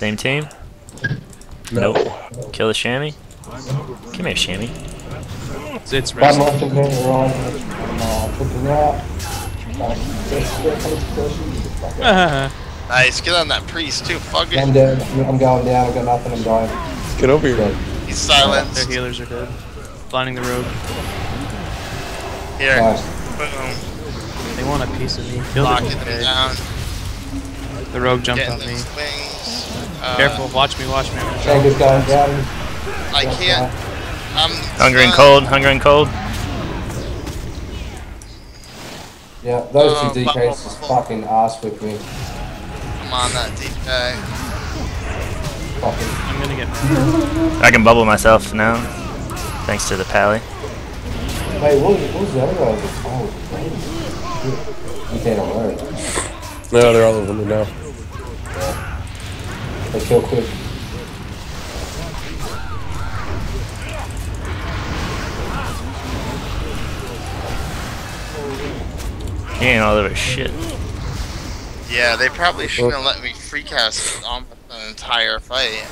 Same team? No. Nope. Kill the chamois? Come here, chamois. It's, it's One racing. left of me, right. I'm uh, looking out. Uh, just get the- Ah, Nice, get on that priest too. Fuck I'm it. down. I'm going down. I've got nothing. I'm going. Get over here. He's silent. Their healers are dead. Blinding the rogue. Here. Nice. Boom. They want a piece of me. Build Locking them okay. down. The rogue jumped Getting on me. those wings. Uh, Careful, watch me, watch me. I'm gonna is going down. I can't. I'm Hunger and stunned. cold, Hungering Cold. Yeah, those Oh, two fuck, DKs fuck, just fuck. fucking ass with me. I'm on that deep guy. Fucking. I'm gonna get mad. I can bubble myself now. Thanks to the pally. Wait, what was, what was the other guy? Oh, shit. You can't alert. No, they're all over me now. They kill quick. He ain't all over shit. Yeah, they probably shouldn't have let me free cast on the entire fight.